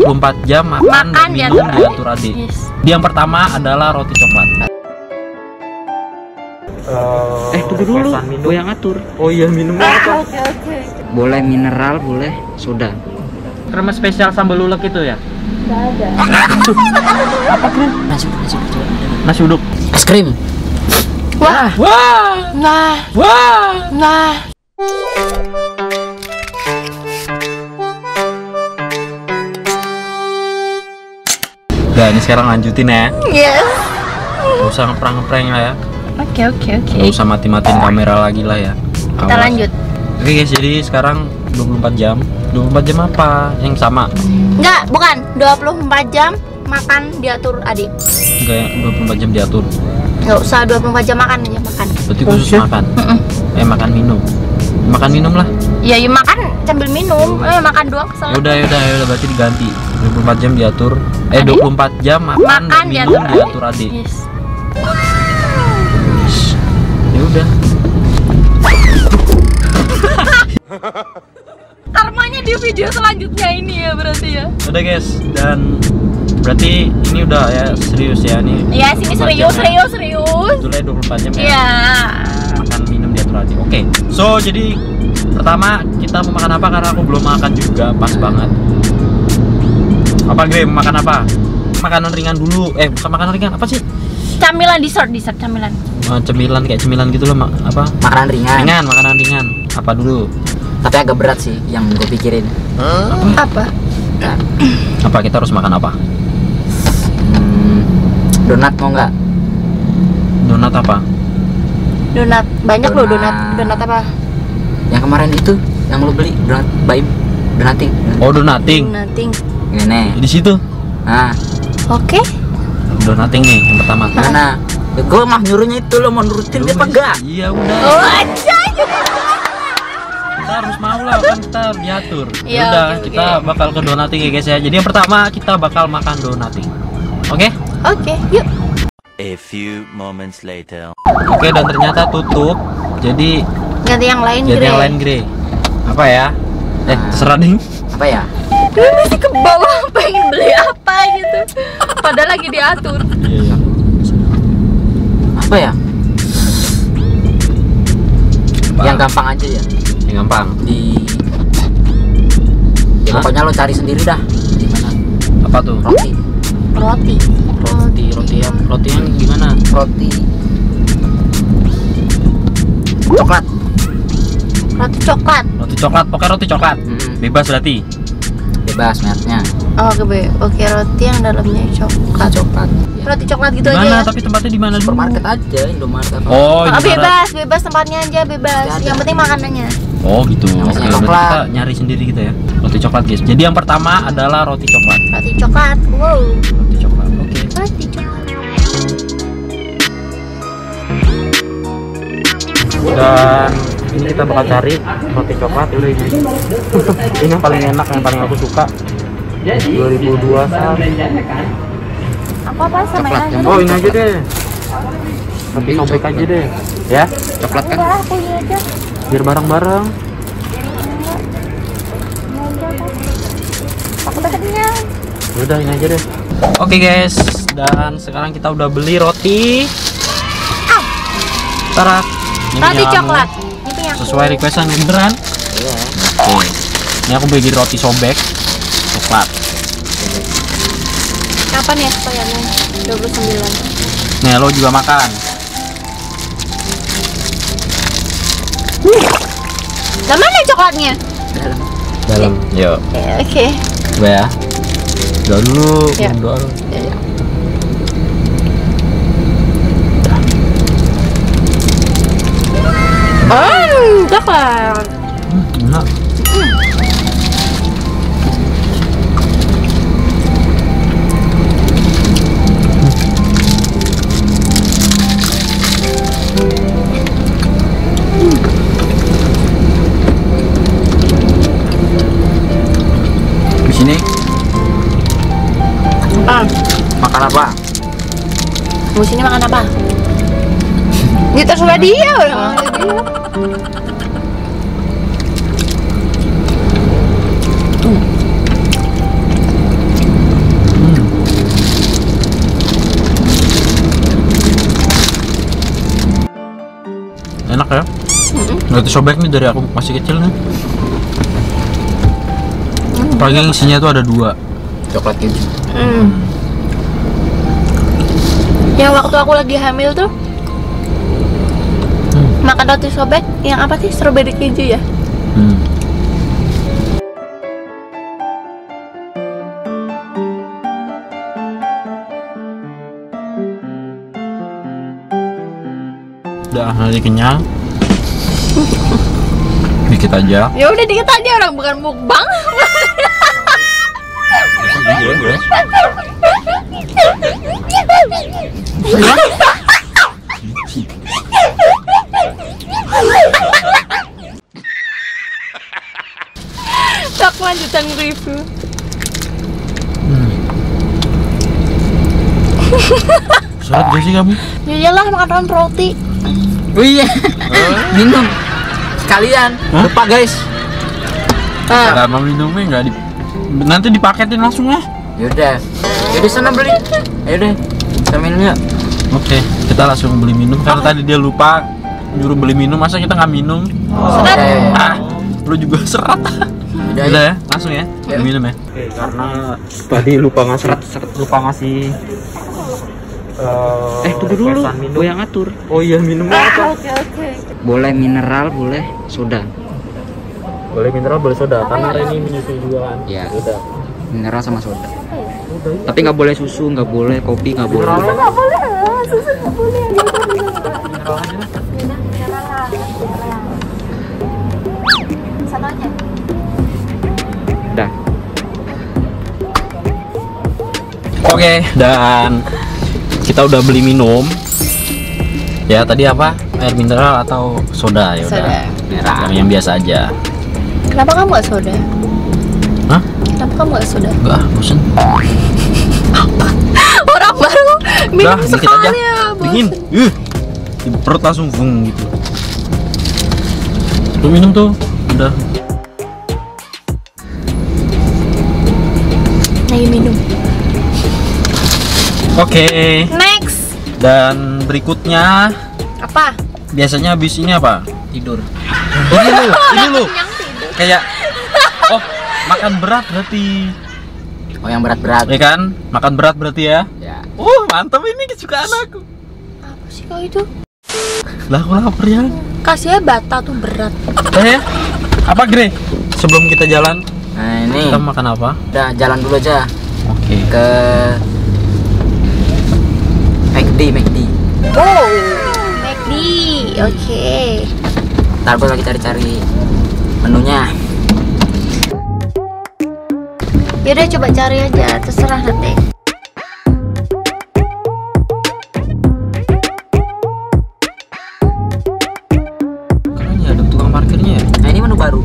24 jam makan, Makan dan minum diatur diatur adik. Yes. Yang pertama adalah roti coklat. Eh tunggu dulu, gue yang ngatur. Oh iya minumnya apa? Oke oke. Boleh mineral, boleh soda. Krema spesial sambal ulek itu ya? Nasi uduk, nasi uduk. Nasi uduk. Es krim. Wah. Wah, Nah. wah. Nah. Udah ini sekarang lanjutin ya. Yes. Gak usah ngeprank-ngeprank lah ya. Oke oke oke. Gak usah mati-matiin kamera lagi lah ya. Kita Awas. lanjut. Oke guys, jadi sekarang 24 jam. 24 jam apa? Yang sama. Enggak, bukan. 24 jam makan diatur adik. Enggak yang 24 jam diatur. Enggak usah 24 jam makan aja makan. Berarti khusus makan. Mm-mm. Eh makan minum. Makan minum lah. Ya, ya makan sambil minum. Eh makan doang kesel. Yaudah, yaudah, yaudah berarti diganti. 24 jam diatur. Eh Adik? 24 jam makan, Makan dan minum diatur. diatur adik. Yes. Ya udah. Karmanya di video selanjutnya ini ya berarti ya. Udah guys, dan berarti ini udah ya serius ya nih. Ya sini 24 serius ya. serius serius. Betulnya 24 jam ya. Iya. makan minum diatur aja. Oke. So jadi pertama kita mau makan apa karena aku belum makan juga pas banget. Apa gue makan apa? Makanan ringan dulu. Eh bukan makanan ringan apa sih? Camilan dessert dessert camilan. Eh, cemilan kayak cemilan gitu loh mak apa? Makanan ringan. Ringan makanan ringan. Apa dulu? Tapi agak berat sih yang gue pikirin. Apa? Apa kita harus makan apa? Hmm, donat mau nggak? Donat apa? Donat. Banyak loh donat. Donat. Donat apa? Yang kemarin itu yang lo beli donat baim donating. Oh donating. Donating. Ini. Di situ. Nah, Oke. Donating nih yang pertama. mana? Ya, gue mah nyuruhnya itu lo mau nurutin dia apa enggak? Iya udah. Oh aja. kita harus mau lah kan kita diatur Iya, Ya udah oke, kita oke. bakal ke donating ya guys ya jadi yang pertama kita bakal makan donating oke Oke, yuk. A few moments later. oke dan ternyata tutup jadi Ganti yang lain, jadi yang lain grey apa ya eh Ah. terserah ding Apa ya? Gue masih ke bawah pengen beli apa gitu. Padahal lagi diatur. iya Apa ya? Yang gampang aja ya. yang gampang Di Ya, pokoknya lo cari sendiri dah. Di mana? apa tuh Roti. Roti. roti roti yang roti yang gimana Roti. Coklat. Roti coklat. roti coklat pokoknya roti coklat Hmm, bebas berarti bebas mereknya. Oh, oke, Be. Oke, roti yang dalamnya coklat. Coklat. Roti coklat gitu di aja mana ya. tapi tempatnya di mana dulu Supermarket aja, Indomaret apa? oh Oh, Indomaret. bebas, bebas tempatnya aja bebas. Ada. Yang penting makanannya. oh gitu oke coklat. kita nyari sendiri gitu ya roti coklat guys jadi yang pertama adalah roti coklat Roti coklat. Wow. roti coklat oke Roti coklat. dan ini kita bakal cari roti coklat. Dulu ini. Ini yang paling enak yang paling aku suka. 2002 Apa apa sama Coklat yang oh ini aja deh. Roti sobek aja deh. Ya Coklat kan? Aja. biar bareng-bareng. Aku udah kenyang. udah ini aja deh. Oke guys. Dan sekarang kita udah beli roti. Tarat Ini Roti coklat. Sesuai requestan beneran Iya. oke ini aku beli roti sobek coklat Kapan ya bayarnya? 29. nih lo juga makan Lah mana coklatnya? dalam yuk Eh, Oke. coba ya dulu Ya. doa dulu. Oh, coklat. enak di sini? Ah, makan apa? Mau sini makan apa? Ini terserah dia orang Roti sobek nih dari aku masih kecil nih. Apalagi yang isinya tuh ada dua. Coklat keju. Hmm. Yang waktu aku lagi hamil tuh makan roti sobek yang apa sih strawberry keju ya? Hmm. Udah nanti kenyang. Dikit aja. Ya udah dikit aja orang bukan mukbang. Tak lanjutan review. Serat gak sih kamu? Ya iyalah makan roti. Oh iya. Minum. Sekalian. Hah? Lupa guys. Ah, Karena minumnya nggak di nanti dipaketin langsung ya. Yaudah. Yaudah sana beli. Ayo deh. Kita minum yuk. Oke, kita langsung beli minum karena tadi dia lupa nyuruh beli minum masa kita nggak minum Serat. Oke. ah lu juga serat Udah udah ya. ya langsung ya Ya. minum ya oke karena tadi lupa ngasih lupa ngasih Eh tunggu dulu. Gue yang ngatur. oh iya minumnya apa Oke oke. Boleh mineral, boleh soda. boleh mineral boleh soda karena ini menyusui juga kan Iya. udah Mineral sama soda. Tapi nggak boleh susu, nggak boleh kopi, nggak boleh. Nggak boleh, ah, susu nggak boleh. mineral aja lah. Satu aja. Udah. Oke, dan kita udah beli minum. Ya, tadi apa? Air mineral atau soda ya udah. Soda. Mineral. Yang, yang biasa aja. Kenapa kamu nggak soda? Hah? Kenapa kamu nggak soda? Enggak, bosen. Orang baru minum Udah, sekali aja. ya. Dingin. Ih. Di perut langsung vung gitu. Lu minum tuh. Udah. Lagi minum. Oke. Next. Dan berikutnya Apa? biasanya habis ini apa? Tidur. Ini lu, ini lu. Kayak oh, makan berat berarti. Oh yang berat-berat. Ya kan? Makan berat berarti ya. Ya. Uh, mantap ini kesukaan aku. Apa sih kau itu? Lah aku lapar ya. Kasihnya bata tuh berat. Eh, apa Gre? Sebelum kita jalan, Nah ini. kita makan apa? Udah jalan dulu aja Oke. ke McD, McD. Oh, McD. Oke. Ntar gue lagi cari-cari menunya. Yaudah coba cari aja, terserah nanti. Keren ya ada tukang parkirnya ya. Nah ini menu baru.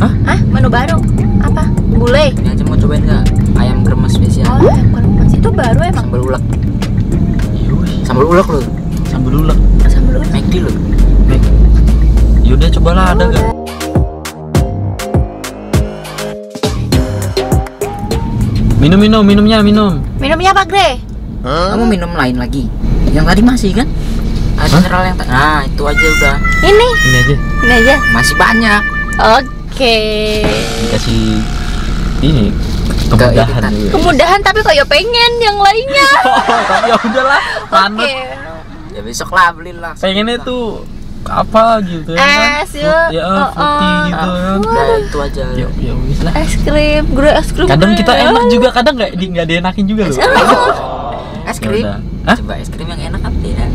Ah, menu baru. Apa? Bule. Ini aja mau cobain nggak? Ayam kremes spesial. Oh, yang kremes itu baru emang. Sambal ulek. Sambal ulek loh. sambal ulek. Sambal udah. McD. Nih. Yaudah cobalah ada gak? Minum minum minumnya minum. Minumnya apa, Gre? Kamu minum lain lagi? Yang tadi masih kan? Ada Hah? mineral yang Nah itu aja udah. Ini. Ini aja Ini aja. Masih banyak. Oke. dikasih ini kemudahan. Kemudahan tapi kok ya pengen yang lainnya. Tapi ya udahlah, manut. Oke. Ya besok lah belilah. Pengennya tuh apa gitu ya kan? Es, yuk. Fruit- ya Oh, fruity oh. gitu kan. Udah itu aja. Ya, ya wis lah. Es krim, gue es krim. Kadang kita enak juga, kadang nggak di nggak dienakin juga loh. Es Ya krim. udah. Hah? Coba es krim yang enak apa ya?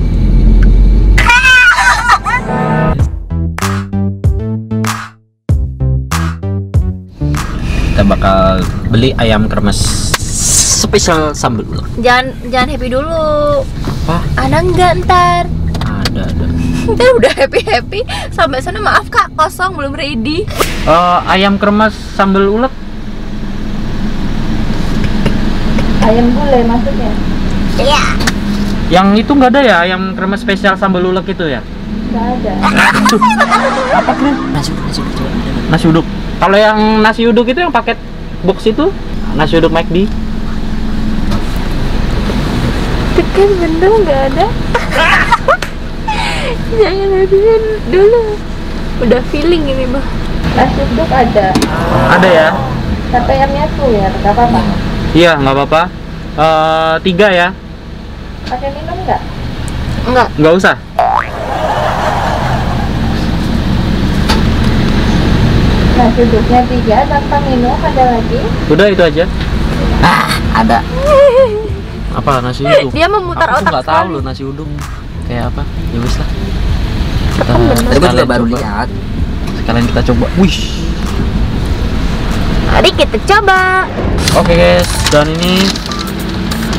Kita bakal beli ayam kremes spesial sambal ulek. Jangan jangan happy dulu. Apa? Ada enggak ntar? Ada ada. Ntar udah happy happy sampai sana maaf kak kosong belum ready. Eh, ayam kremes sambal ulek Ayam gulai maksudnya? Iya. yang itu nggak ada ya ayam kremes spesial sambal ulek itu ya Nggak ada. apa tuh nasi uduk kalau yang nasi uduk itu yang paket box itu nasi uduk McD Tekan bener nggak ada. Jangan habisin dulu. Udah feeling ini mah. Nasi uduk ada. Ada ya? Tapi ayamnya full ya, nggak apa-apa. Iya, nggak apa-apa. Eh, tiga ya? Pakai minum nggak? Enggak. Nggak usah. Nasi uduknya tiga tanpa minum ada lagi. Udah itu aja. Ah, ada. Apa nasi uduk? Dia memutar Aku otak nggak tahu loh nasi uduk kayak apa. Ya wis lah. Kita, Kan. Tadi juga sekalian baru coba. lihat. Sekalian kita coba. Wih. Mari kita coba. Oke guys, dan ini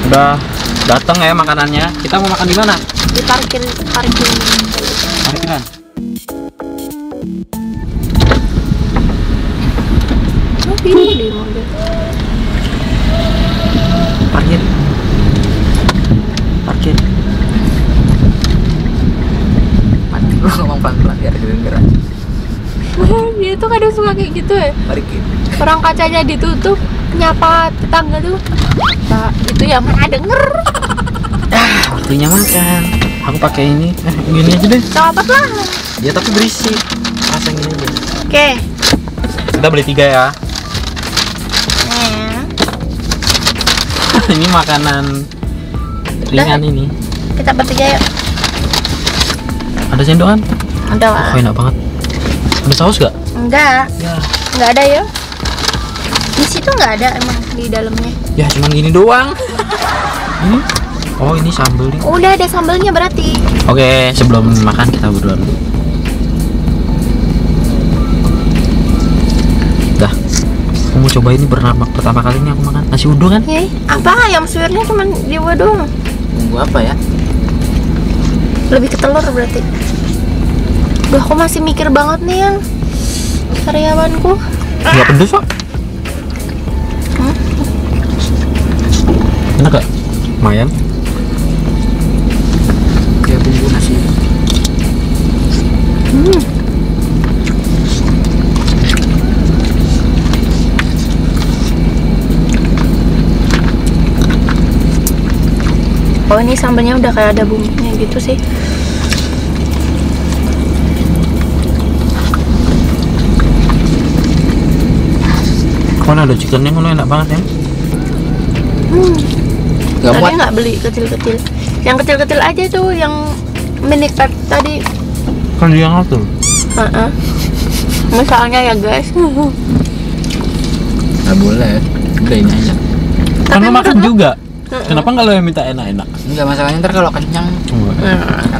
udah datang ya makanannya. Kita mau makan di mana? Di parkir parkir. Parkiran. Dia tuh kadang suka kayak gitu ya. Orang kacanya ditutup, nyapa tetangga tuh. Nah, itu ya mana denger. Waktunya makan. Aku pakai ini. Eh, gini aja deh. Coba lah. Ya tapi berisik. Rasa gini aja. Oke. Kita beli tiga ya. Nah, ini makanan ringan ini. kita bertiga yuk. Ada sendok kan? Ada lah. Oh enak banget. Ada saus gak? Enggak, Ya. enggak ada ya. Di situ enggak ada emang di dalamnya. Ya cuman gini doang. ini? Oh ini sambal nih. Udah ada sambelnya berarti. Oke sebelum makan kita berdoa dulu. Dah. Aku mau coba ini bernama pertama kali ini aku makan nasi uduk kan? Hei, apa ayam suwirnya cuma dua doang. Tunggu apa ya? Lebih ke telur berarti. Duh, aku masih mikir banget nih yang karyawanku. Nggak pedes kok. Hmm? Enak gak? Lumayan. Kayak bumbu nasi. Oh ini sambelnya udah kayak ada bumbunya gitu sih. Mana ada chickennya kan enak banget ya? Hmm. Gak Tadi muat. nggak beli kecil-kecil. Yang kecil-kecil aja tuh yang mini pack tadi. Kan dia ngatur. Heeh. Misalnya ya guys. Gak boleh. Udah ini aja. Kan menurut makan juga. Kenapa nggak lo yang minta enak-enak? Enggak masalahnya ntar kalau kenyang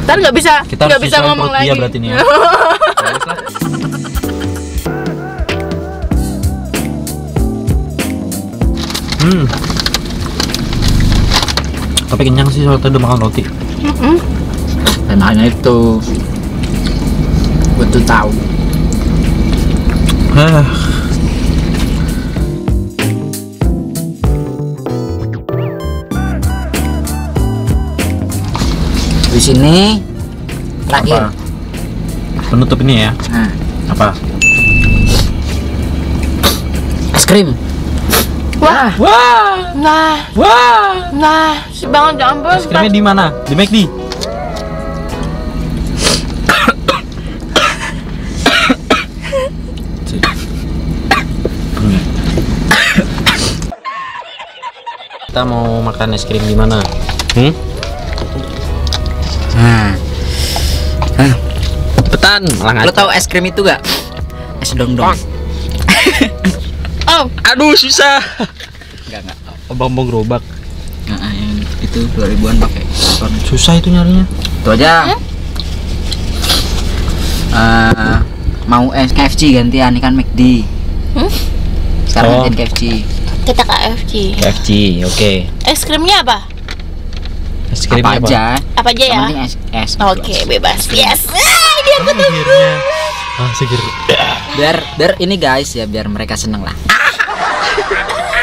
ntar nggak bisa Kita nggak bisa ngomong lagi. dia berarti nih ya. Hmm. Tapi kenyang sih soalnya udah makan roti. Mm-mm. dan hanya itu gue tuh tahu Hah. di sini terakhir Apa? Penutup ini ya. nah Apa? es krim Wah, Wah. nah, Wah. nah, si banget ampun. Es krimnya di mana? Di McD. Kita mau makan es krim di mana? Hmm? nah Hah, Cepetan, malah lo tau es krim itu gak es dong dong Oh, Aduh, susah. enggak enggak Abang mau gerobak. Nah, yang itu 2000-an pakai. Susah itu nyarinya. itu aja Eh, mau es KFC gantian ikan McD Hmm? sekarang Oh. gantian KFC kita KFC. KFC, oke. Es krimnya apa? Es apa krimnya aja Apa aja ya? es es Oke, bebas. Yes. Ah, dia aku tuh. Ah, seger. biar biar ini guys ya biar mereka seneng lah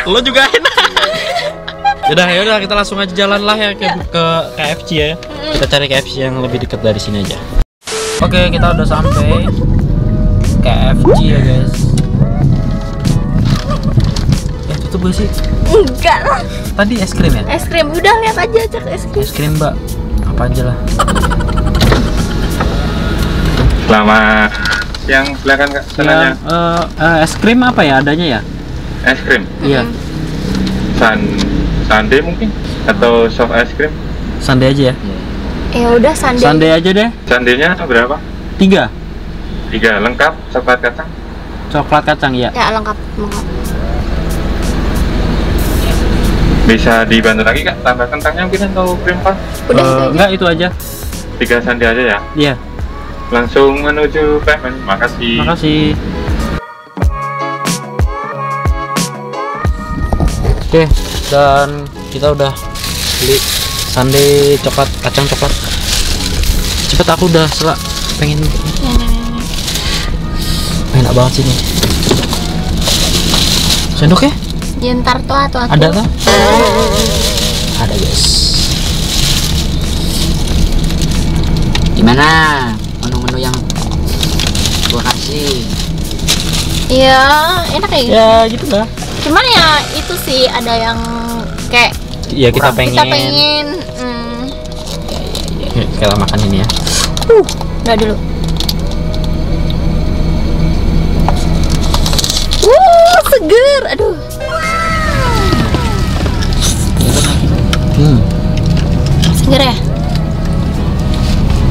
Lo juga enak. Yaudah, yaudah kita langsung aja jalan lah ya ke, ke KFC ya. Kita cari KFC yang lebih dekat dari sini aja. Oke, kita udah sampai KFC ya guys. Eh, tutup gak sih? Enggak lah. Tadi es krim ya? Es krim udah lihat aja cek es krim. Es krim mbak, apa aja lah. Selamat siang, silakan kak. Sananya Yang, eh, eh, es krim apa ya adanya ya? Es krim, Iya, san, sundae mungkin atau soft es krim. sundae aja ya. Ya udah sandi. Sundae aja deh. Sundae-nya berapa? Tiga. Tiga lengkap, coklat kacang. Coklat kacang ya. Ya lengkap, lengkap. Bisa dibantu lagi kak, tambah kentangnya mungkin atau krim pan? Udah Eh, itu enggak itu aja. Tiga sundae aja ya. Iya. Langsung menuju payment. Makasih. Makasih. Oke, dan kita udah beli sundae coklat kacang coklat. Cepet aku udah selak pengen Ya, ya, ya, ya. enak banget sih nih. Sendok ya? Ya, ntar tuh atuh atuh. Ada tuh? Ada guys. Gimana menu-menu yang gua kasih? Iya, enak kayak gitu. Ya gitu lah. Cuman ya itu sih ada yang kayak Ya kita pengen. kita pengen hmm, kita makan ini ya. Enggak dulu. Wuh, seger. Aduh. Hmm. Seger ya?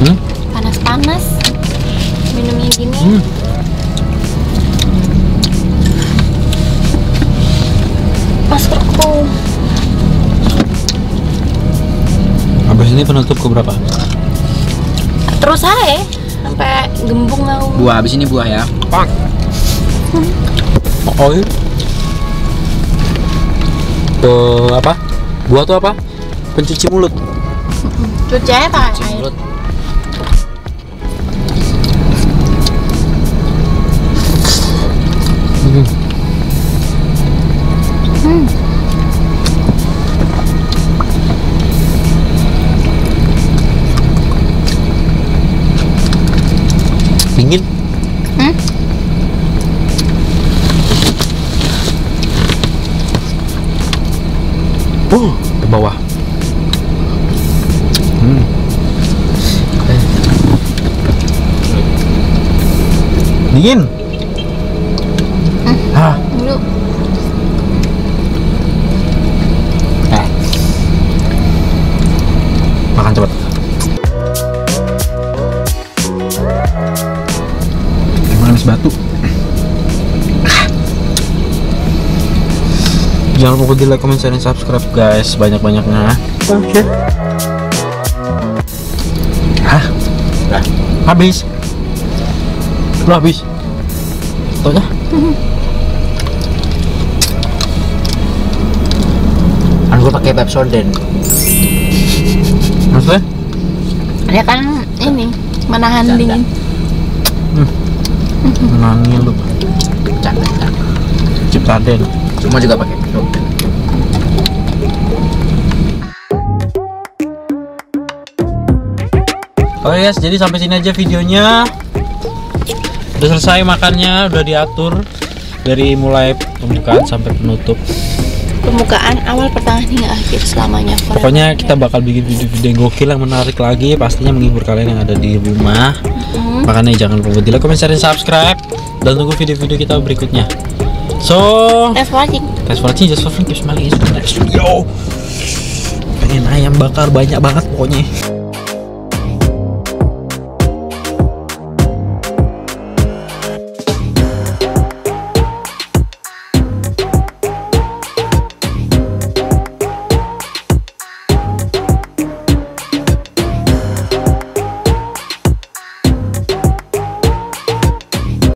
Hmm. Panas-panas. Minumnya gini. Hmm. Maskerku. Habis ini penutup ke berapa? Terus aja sampai gembung aku. Buah, habis ini buah ya. Oh, iya. Tuh apa? Buah tuh apa? Pencuci mulut. Cuci aja pakai air. Mulut. Uh, ke bawah. Hmm. Dingin. Ah, Dulu. Jangan lupa di like, comment, share, dan subscribe guys Banyak-banyaknya Oke Hah? Udah Habis Lu habis? Tuh ya Kan gua pakai Pepsodent. Maksudnya? Ya kan ini menahan Canda. dingin. Nani lu Canda. Ciptaden Semua juga pakai Oke guys, jadi sampai sini aja videonya. Udah selesai makannya, udah diatur dari mulai pembukaan sampai penutup. Pembukaan awal pertengahan hingga akhir selamanya. forever. Pokoknya kita bakal bikin video-video yang gokil yang menarik lagi, pastinya menghibur kalian yang ada di rumah. Hmm. Makanya jangan lupa di like, comment, share, dan subscribe dan tunggu video-video kita berikutnya. So, Thanks for watching. thanks for watching, just for free, keep smiling, in the next video. Pengen ayam bakar banyak banget pokoknya.